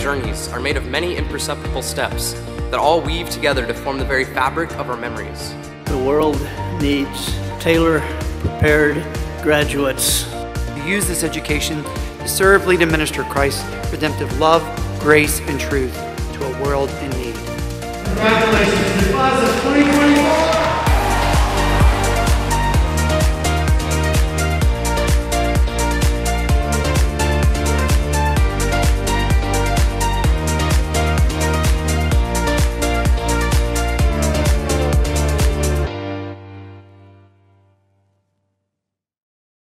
Journeys are made of many imperceptible steps that all weave together to form the very fabric of our memories. The world needs Taylor prepared graduates. who use this education to serve, lead, and minister Christ's redemptive love, grace, and truth to a world in need. Congratulations,